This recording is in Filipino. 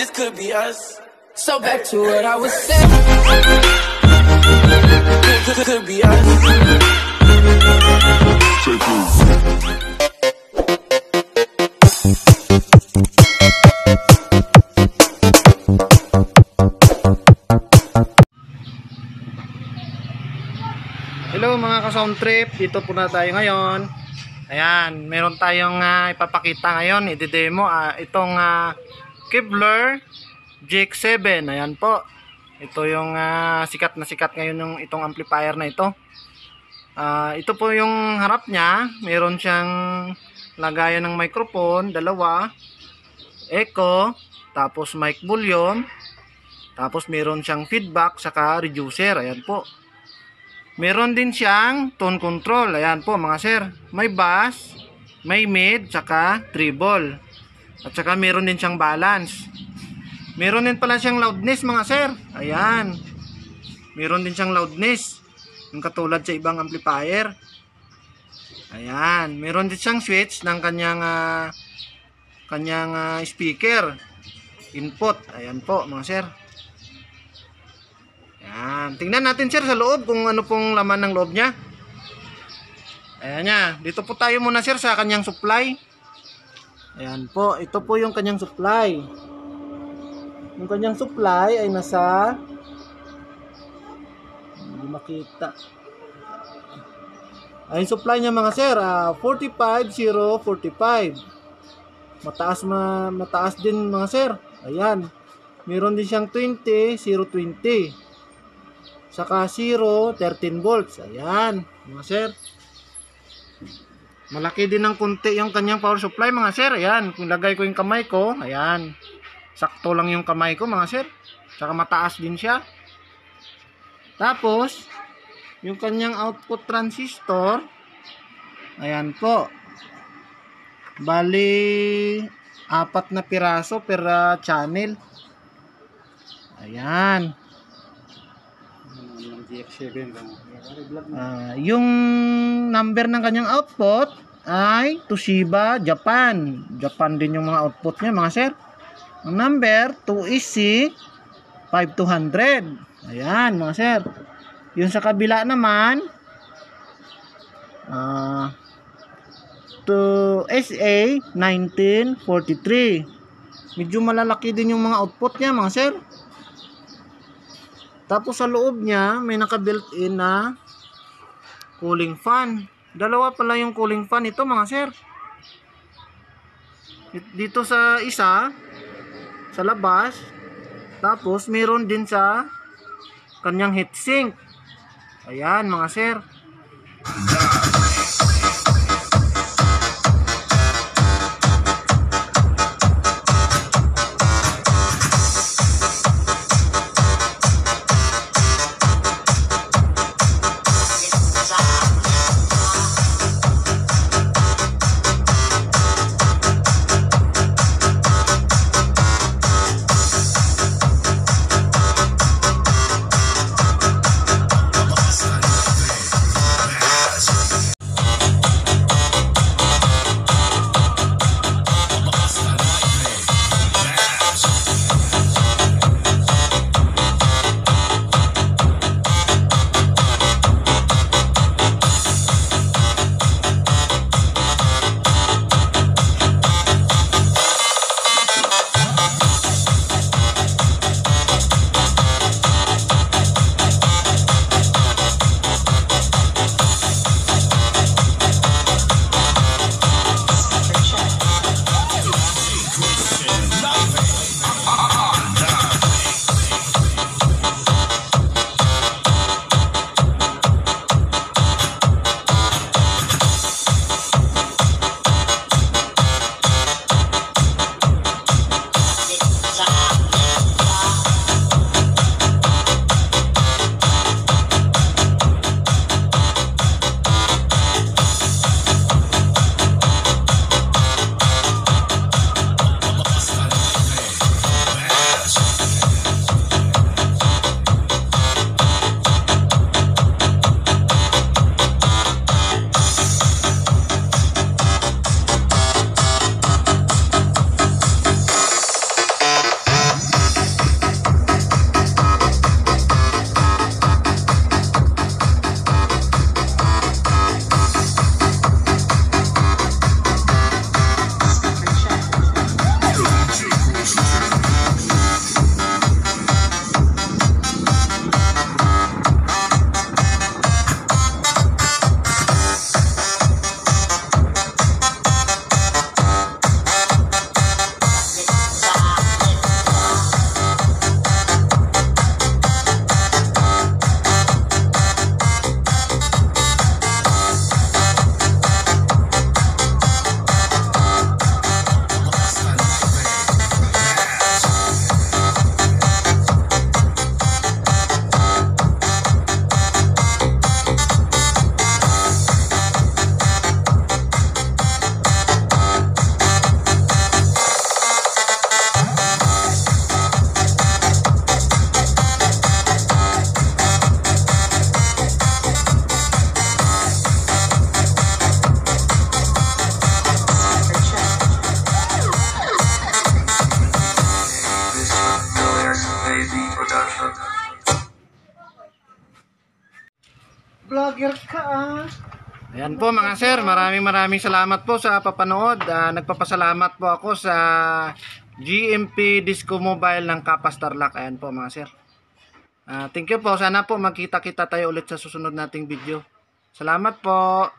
This could be us. So back to what I was saying. Could, could, be us. Hello mga ka-sound trip, dito po na tayo ngayon. Ayan, meron tayong ah, ipapakita ngayon, i-demo ah, itong uh, Kevlar GX7. Ayan po. Ito yung ah, sikat na sikat ngayon yung itong amplifier na ito. Ah, ito po yung harap niya, meron siyang lagayan ng microphone, dalawa, echo, tapos mic volume, tapos meron siyang feedback saka reducer. Ayan po. Meron din siyang tone control. Ayan po mga sir. May bass, may mid, tsaka treble. At saka meron din siyang balance. Meron din pala siyang loudness mga sir. Ayan. Meron din siyang loudness. Yung katulad sa ibang amplifier. Ayan. Meron din siyang switch ng kanyang ah, kanyang ah, speaker. Input. Ayan po mga sir. Yan. Tingnan natin sir sa loob kung ano pong laman ng loob niya. Ayan niya. Dito po tayo muna sir sa kanyang supply. Ayan po. Ito po yung kanyang supply. Yung kanyang supply ay nasa hindi makita. Ay supply niya mga sir, ah, 45045. Mataas ma mataas din mga sir. Ayan. Meron din siyang 20 020. Saka 0, 13 volts. Ayan, mga sir. Malaki din ng kunti yung kanyang power supply, mga sir. Ayan, kung lagay ko yung kamay ko, ayan. Sakto lang yung kamay ko, mga sir. Saka mataas din siya. Tapos, yung kanyang output transistor, ayan po. Bali, apat na piraso per ah, channel. Ayan. Ah, yung number ng kanyang output ay Toshiba Japan. Japan din yung mga output niya mga sir. Ang number 2EC 5200. Ayan mga sir. Yung sa kabila naman ah 2SA 1943. Medyo malalaki din yung mga output niya mga sir. Tapos sa loob niya, may naka-built-in na cooling fan. Dalawa pala yung cooling fan ito mga sir. Dito sa isa, sa labas. Tapos meron din sa kanyang heatsink. Ayan mga sir. ah. Ayan po mga sir, maraming maraming salamat po sa papanood. Ah, nagpapasalamat po ako sa GMP Disco Mobile ng Kapas Tarlac. Ayan po mga sir. Ah, thank you po. Sana po magkita-kita tayo ulit sa susunod nating video. Salamat po.